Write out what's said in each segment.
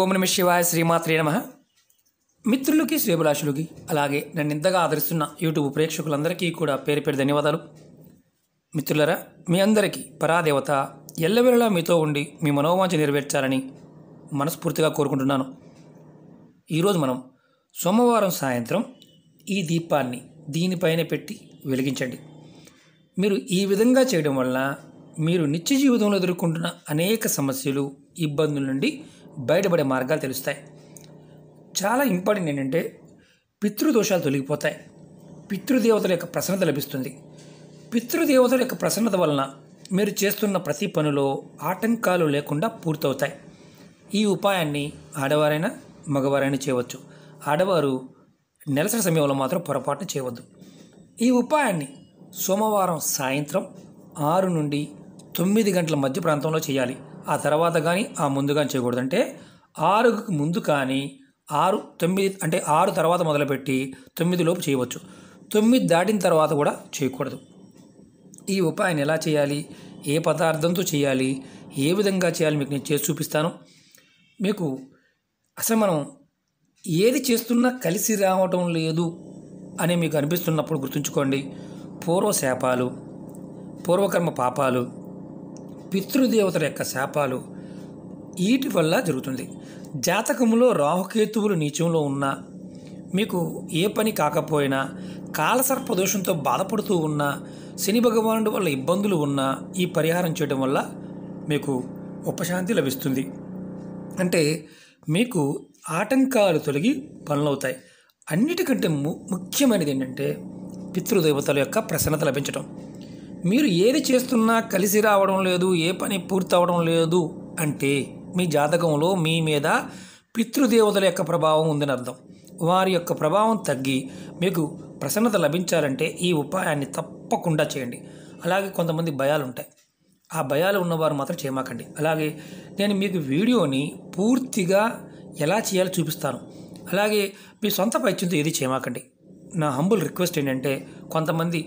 ఓం నమ శివాయ శ్రీమాత్రే నమ. మిత్రులకి శ్రేభిలాషులకి అలాగే నన్ను ఇంతగా ఆదరిస్తున్న యూట్యూబ్ ప్రేక్షకులందరికీ కూడా పేరు పేరు ధన్యవాదాలు. మిత్రులరా మీ అందరికీ పరాదేవత ఎల్లవేళలా మీతో ఉండి మీ మనోవాంఛ నెరవేర్చాలని మనస్ఫూర్తిగా కోరుకుంటున్నాను. ఈరోజు మనం సోమవారం సాయంత్రం ఈ దీపాన్ని దీనిపైన పెట్టి వెలిగించండి. మీరు ఈ విధంగా చేయడం వల్ల మీరు నిత్య జీవితంలో ఎదుర్కొంటున్న అనేక సమస్యలు ఇబ్బందుల నుండి బయటపడే మార్గాలు తెలుస్తాయి. చాలా ఇంపార్టెంట్ ఏంటంటే పితృదోషాలు తొలగిపోతాయి. పితృదేవతల యొక్క ప్రసన్నత లభిస్తుంది. పితృదేవతల యొక్క ప్రసన్నత వలన మీరు చేస్తున్న ప్రతి పనిలో ఆటంకాలు లేకుండా పూర్తవుతాయి. ఈ ఉపాయాన్ని ఆడవారైనా మగవారైనా చేయవచ్చు. ఆడవారు నెలసరి సమయంలో మాత్రం పొరపాటున చేయవద్దు. ఈ ఉపాయాన్ని సోమవారం సాయంత్రం ఆరు నుండి తొమ్మిది గంటల మధ్య ప్రాంతంలో చేయాలి. ఆ తర్వాత కానీ ఆ ముందు కానీ చేయకూడదు అంటే ఆరుకు ముందు కానీ ఆరు తొమ్మిది అంటే ఆరు తర్వాత మొదలుపెట్టి తొమ్మిది లోపు చేయవచ్చు. తొమ్మిది దాటిన తర్వాత కూడా చేయకూడదు. ఈ ఉపాయాన్ని ఎలా చేయాలి? ఏ పదార్థంతో చేయాలి? ఏ విధంగా చేయాలి? మీకు నేను చేసి చూపిస్తాను. మీకు అసలు మనం ఏది చేస్తున్నా కలిసి రావటం లేదు అని మీకు అనిపిస్తున్నప్పుడు గుర్తుంచుకోండి. పూర్వ శాపాలు పూర్వకర్మ పాపాలు పితృదేవతల యొక్క శాపాలు వీటి వల్ల జరుగుతుంది. జాతకంలో రాహుకేతువులు నీచంలో ఉన్నా మీకు ఏ పని కాకపోయినా కాలసర్ప దోషంతో బాధపడుతూ ఉన్నా శని భగవానుడి వల్ల ఇబ్బందులు ఉన్నా ఈ పరిహారం చేయడం వల్ల మీకు ఉపశాంతి లభిస్తుంది. అంటే మీకు ఆటంకాలు తొలగి పనులవుతాయి. అన్నిటికంటే ము ముఖ్యమైనది ఏంటంటే పితృదేవతల యొక్క ప్రసన్నత లభించడం మీరు ఏది చేస్తున్నా కలిసి రావడం లేదు ఏ పని పూర్తి అవడం లేదు అంటే మీ జాతకంలో మీ మీద పితృదేవతల యొక్క ప్రభావం ఉందని అర్థం. వారి యొక్క ప్రభావం తగ్గి మీకు ప్రసన్నత లభించాలంటే ఈ ఉపాయాన్ని తప్పకుండా చేయండి. అలాగే కొంతమంది భయాలు ఉంటాయి. ఆ భయాలు ఉన్నవారు మాత్రం చేయమాకండి అలాగే నేను మీకు వీడియోని పూర్తిగా ఎలా చేయాలో చూపిస్తాను. అలాగే మీ సొంత పైచ్యంతో ఏది చేయమాకండి నా హంబుల్ రిక్వెస్ట్ ఏంటంటే కొంతమంది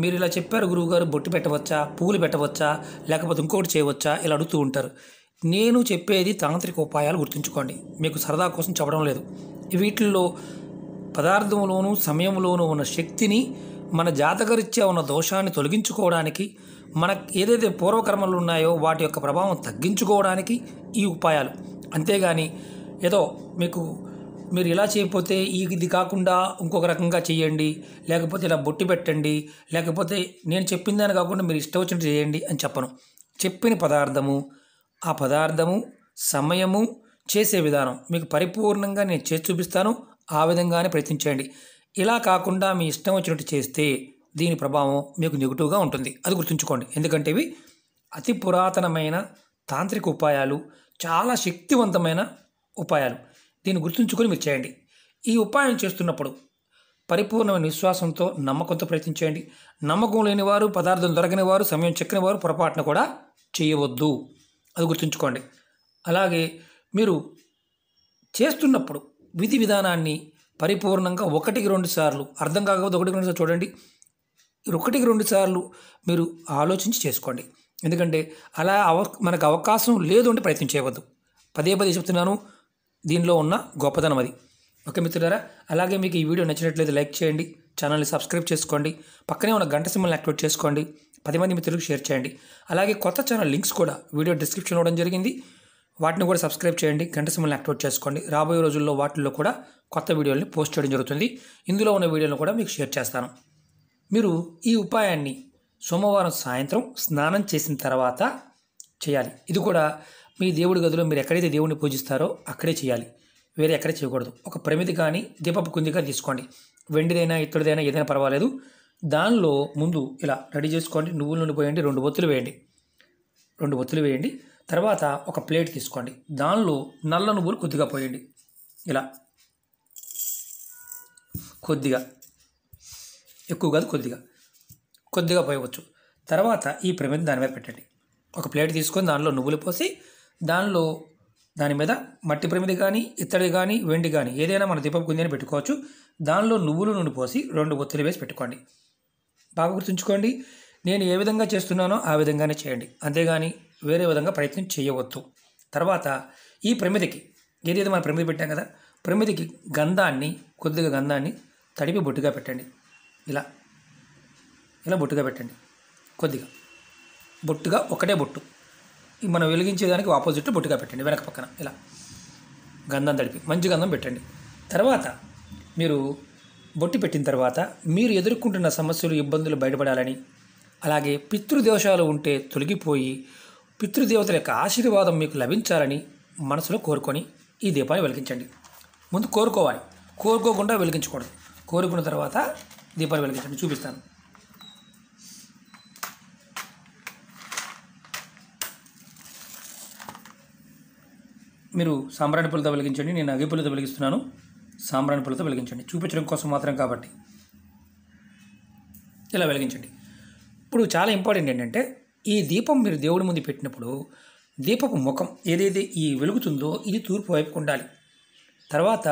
మీరు ఇలా చెప్పారు గురువుగారు బొట్టు పెట్టవచ్చా పూలు పెట్టవచ్చా లేకపోతే ఇంకొకటి చేయవచ్చా ఇలా అడుగుతూ ఉంటారు. నేను చెప్పేది తాంత్రిక ఉపాయాలు గుర్తుంచుకోండి. మీకు సరదా కోసం చెప్పడం లేదు. వీటిల్లో పదార్థంలోనూ సమయంలోనూ ఉన్న శక్తిని మన జాతకరీత్యా ఉన్న దోషాన్ని తొలగించుకోవడానికి మన ఏదైతే పూర్వకర్మలు ఉన్నాయో వాటి యొక్క ప్రభావం తగ్గించుకోవడానికి ఈ ఉపాయాలు. అంతేగాని ఏదో మీకు మీరు ఇలా చేయకపోతే ఈ ఇది కాకుండా ఇంకొక రకంగా చేయండి లేకపోతే ఇలా బొట్టి పెట్టండి లేకపోతే నేను చెప్పిన దాని కాకుండా మీరు ఇష్టం వచ్చినట్టు చేయండి అని చెప్పను. చెప్పిన పదార్థము ఆ పదార్థము సమయము చేసే విధానం మీకు పరిపూర్ణంగా నేను చేసి చూపిస్తాను ఆ విధంగానే ప్రయత్నించండి. ఇలా కాకుండా మీ ఇష్టం వచ్చినట్టు చేస్తే దీని ప్రభావం మీకు నెగిటివ్గా ఉంటుంది. అది గుర్తుంచుకోండి. ఎందుకంటే ఇవి అతి పురాతనమైన తాంత్రిక ఉపాయాలు చాలా శక్తివంతమైన ఉపాయాలు. దీన్ని గుర్తుంచుకొని మీరు చేయండి. ఈ ఉపాయం చేస్తున్నప్పుడు పరిపూర్ణమైన విశ్వాసంతో నమ్మకంతో ప్రయత్నించండి నమ్మకం లేని వారు పదార్థం దొరకని వారు సమయం చెక్కని వారు పొరపాటున కూడా చేయవద్దు. అది గుర్తుంచుకోండి. అలాగే మీరు చేస్తున్నప్పుడు విధి విధానాన్ని పరిపూర్ణంగా ఒకటికి రెండు సార్లు అర్థం కాకపోతే ఒకటికి రెండు సార్లు చూడండి. ఒకటికి రెండు సార్లు మీరు ఆలోచించి చేసుకోండి. ఎందుకంటే అలా అవ మనకు అవకాశం లేదు అంటే ప్రయత్నం చేయవద్దు. పదే పదే చెప్తున్నాను దీనిలో ఉన్న గొప్పతనం అది. ఓకే మిత్రులారా? అలాగే మీకు ఈ వీడియో నచ్చినట్లయితే లైక్ చేయండి ఛానల్ని సబ్స్క్రైబ్ చేసుకోండి పక్కనే ఉన్న గంట సింబల్ని యాక్టివేట్ చేసుకోండి పది మంది మిత్రులకు షేర్ చేయండి. అలాగే కొత్త ఛానల్ లింక్స్ కూడా వీడియో డిస్క్రిప్షన్ ఇవ్వడం జరిగింది. వాటిని కూడా సబ్స్క్రైబ్ చేయండి గంట సింబల్ని యాక్టివేట్ చేసుకోండి. రాబోయే రోజుల్లో వాటిల్లో కూడా కొత్త వీడియోల్ని పోస్ట్ చేయడం జరుగుతుంది. ఇందులో ఉన్న వీడియోలను కూడా మీకు షేర్ చేస్తాను. మీరు ఈ ఉపాయాన్ని సోమవారం సాయంత్రం స్నానం చేసిన తర్వాత చేయాలి. ఇది కూడా మీ దేవుడి గదిలో మీరు ఎక్కడైతే దేవుడిని పూజిస్తారో అక్కడే చేయాలి. వేరే ఎక్కడ చేయకూడదు. ఒక ప్రమిది కానీ దీపపు కుంది కానీ తీసుకోండి. వెండిదైనా ఇత్తడిదైనా ఏదైనా పర్వాలేదు. దానిలో ముందు ఇలా రెడీ చేసుకోండి. నువ్వుల నూనె పోయండి రెండు బొత్తులు వేయండి. రెండు బొత్తులు వేయండి. తర్వాత ఒక ప్లేట్ తీసుకోండి. దానిలో నల్ల నువ్వులు కొద్దిగా పోయండి. ఇలా. కొద్దిగా. ఎక్కువ కాదు కొద్దిగా. కొద్దిగా పోయవచ్చు. తర్వాత ఈ ప్రమిది దాని మీద పెట్టండి. ఒక ప్లేట్ తీసుకొని దానిలో నువ్వులు పోసి దానిలో దాని మీద మట్టి ప్రమిది కానీ ఇత్తడి కానీ వెండి కానీ ఏదైనా మన దీపపు గుంజని పెట్టుకోవచ్చు. దానిలో నువ్వులు నూనె పోసి రెండు ఒత్తులు వేసి పెట్టుకోండి. బాగా గుర్తుంచుకోండి నేను ఏ విధంగా చేస్తున్నానో ఆ విధంగానే చేయండి. అంతేగాని వేరే విధంగా ప్రయత్నం చేయవద్దు. తర్వాత ఈ ప్రమిదికి ఏదైతే మనం ప్రమిది పెట్టాం కదా ప్రమిదికి గంధాన్ని కొద్దిగా గంధాన్ని తడిపి బొట్టుగా పెట్టండి. ఇలా ఇలా బొట్టుగా పెట్టండి. కొద్దిగా. బొట్టుగా ఒకటే బొట్టు. మనం వెలిగించేదానికి ఆపోజిట్ బొట్టుగా పెట్టండి వెనక పక్కన ఇలా. గంధం తడిపి మంచి గంధం పెట్టండి. తర్వాత మీరు బొట్టి పెట్టిన తర్వాత మీరు ఎదుర్కొంటున్న సమస్యలు ఇబ్బందులు బయటపడాలని అలాగే పితృదోషాలు ఉంటే తొలగిపోయి పితృదేవతల యొక్క ఆశీర్వాదం మీకు లభించాలని మనసులో కోరుకొని ఈ దీపాన్ని వెలిగించండి. ముందు కోరుకోవాలి. కోరుకోకుండా వెలిగించకూడదు. కోరుకున్న తర్వాత దీపాన్ని వెలిగించండి. చూపిస్తాను. మీరు సాంబ్రాణి పుల్లతో వెలిగించండి నేను అగ్గి పుల్లతో వెలిగిస్తున్నాను. సాంబ్రాణి పుల్లతో వెలిగించండి. చూపించడం కోసం మాత్రం కాబట్టి ఇలా వెలిగించండి. ఇప్పుడు చాలా ఇంపార్టెంట్ ఏంటంటే ఈ దీపం మీరు దేవుడి ముందు పెట్టినప్పుడు దీపపు ముఖం ఏదైతే ఈ వెలుగుతుందో ఇది తూర్పు వైపుకు ఉండాలి. తర్వాత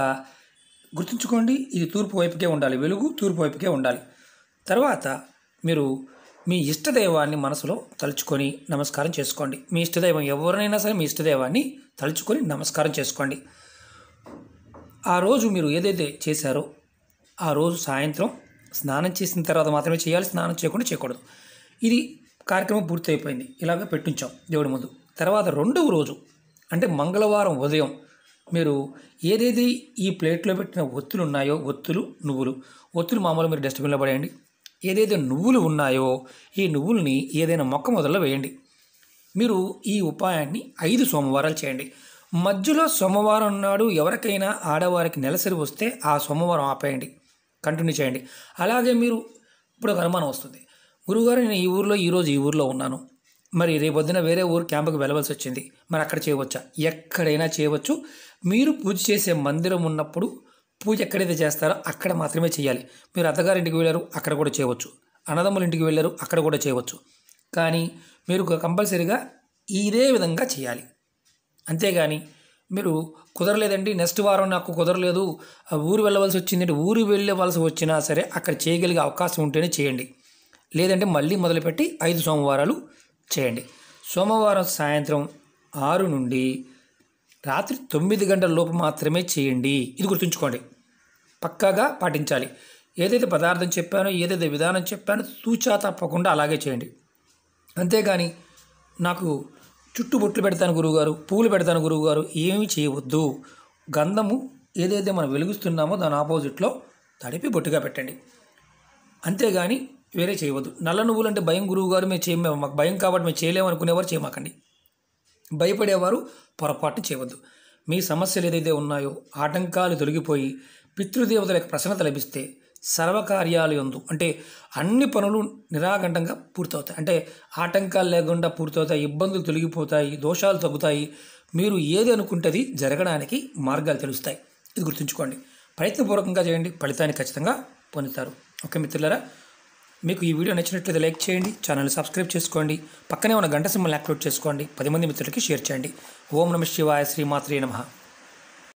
గుర్తుంచుకోండి ఇది తూర్పు వైపుకే ఉండాలి. వెలుగు తూర్పు వైపుకే ఉండాలి. తర్వాత మీరు మీ ఇష్టదైవాన్ని మనసులో తలుచుకొని నమస్కారం చేసుకోండి. మీ ఇష్టదైవం ఎవరినైనా సరే మీ ఇష్టదైవాన్ని తలుచుకొని నమస్కారం చేసుకోండి. ఆ రోజు మీరు ఏదైతే చేశారో ఆ రోజు సాయంత్రం స్నానం చేసిన తర్వాత మాత్రమే చేయాలి స్నానం చేయకుండా చేయకూడదు. ఇది కార్యక్రమం పూర్తి అయిపోయింది ఇలాగ పెట్టించాం దేవుడి ముందు. తర్వాత రెండవ రోజు అంటే మంగళవారం ఉదయం మీరు ఏదైతే ఈ ప్లేట్లో పెట్టిన ఒత్తులు ఉన్నాయో ఒత్తులు నువ్వులు ఒత్తులు మామూలు మీరు డస్ట్బిన్లో పడేయండి. ఏదైతే నువ్వులు ఉన్నాయో ఈ నువ్వుల్ని ఏదైనా మొక్క మొదల్లో వేయండి. మీరు ఈ ఉపాయాన్ని ఐదు సోమవారాలు చేయండి. మధ్యలో సోమవారం నాడు ఎవరికైనా ఆడవారికి నెలసరి వస్తే ఆ సోమవారం ఆపేయండి. కంటిన్యూ చేయండి. అలాగే మీరు ఇప్పుడు ఒక అనుమానం వస్తుంది. గురుగారు నేను ఈ ఊర్లో ఈరోజు ఈ ఊర్లో ఉన్నాను. మరి రేపొద్దున వేరే ఊరు క్యాంపుకి వెళ్ళవలసి వచ్చింది. మరి అక్కడ చేయవచ్చా? ఎక్కడైనా చేయవచ్చు. మీరు పూజ చేసే మందిరం ఉన్నప్పుడు పూజ ఎక్కడైతే చేస్తారో అక్కడ మాత్రమే చేయాలి. మీరు అత్తగారింటికి వెళ్ళారు అక్కడ కూడా చేయవచ్చు. అన్నదమ్ముల ఇంటికి వెళ్ళారు అక్కడ కూడా చేయవచ్చు. కానీ మీరు కంపల్సరీగా ఇదే విధంగా చేయాలి. అంతేగాని మీరు కుదరలేదండి నెక్స్ట్ వారం నాకు కుదరలేదు ఆ ఊరు వెళ్ళవలసి వచ్చిందంటే ఊరు వెళ్ళవలసి వచ్చినా సరే అక్కడ చేయగలిగే అవకాశం ఉంటేనే చేయండి. లేదంటే మళ్ళీ మొదలుపెట్టి ఐదు సోమవారాలు చేయండి. సోమవారం సాయంత్రం ఆరు నుండి రాత్రి తొమ్మిది గంటల లోపు మాత్రమే చేయండి. ఇది గుర్తుంచుకోండి. పక్కాగా పాటించాలి. ఏదైతే పదార్థం చెప్పానో ఏదైతే విధానం చెప్పానో తూచా తప్పకుండా అలాగే చేయండి. అంతేగాని నాకు చుట్టూ బొట్లు పెడతాను గురువుగారు పూలు పెడతాను గురువుగారు ఏమీ చేయవద్దు. గంధము ఏదైతే మనం వెలుగుస్తున్నామో దాని ఆపోజిట్లో తడిపి బొట్టుగా పెట్టండి. అంతేగాని వేరే చేయవద్దు. నల్ల నువ్వులు అంటే భయం గురువు గారు మేము చేయ మాకు భయం కాబట్టి మేము చేయలేము అనుకునేవారు చేయమాకండి. భయపడేవారు పొరపాటు చేయవద్దు. మీ సమస్యలు ఏదైతే ఉన్నాయో ఆటంకాలు తొలగిపోయి పితృదేవతల యొక్క ప్రసన్నత లభిస్తే సర్వకార్యాలు అంటే అన్ని పనులు నిరాఘంటంగా పూర్తవుతాయి. అంటే ఆటంకాలు లేకుండా పూర్తవుతాయి ఇబ్బందులు తొలగిపోతాయి దోషాలు తగ్గుతాయి. మీరు ఏది అనుకుంటుంది జరగడానికి మార్గాలు తెలుస్తాయి. ఇది గుర్తుంచుకోండి. ప్రయత్నపూర్వకంగా చేయండి. ఫలితాన్ని ఖచ్చితంగా పొందుతారు. ఓకే మిత్రులారా మీకు ఈ వీడియో నచ్చినట్లయితే లైక్ చేయండి ఛానల్ సబ్స్క్రైబ్ చేసుకోండి పక్కనే ఉన్న గంట సింబల్ యాక్టివేట్ చేసుకోండి పది మంది మిత్రులకి షేర్ చేయండి. ఓం నమ శివాయ శ్రీమాత్రే నమః.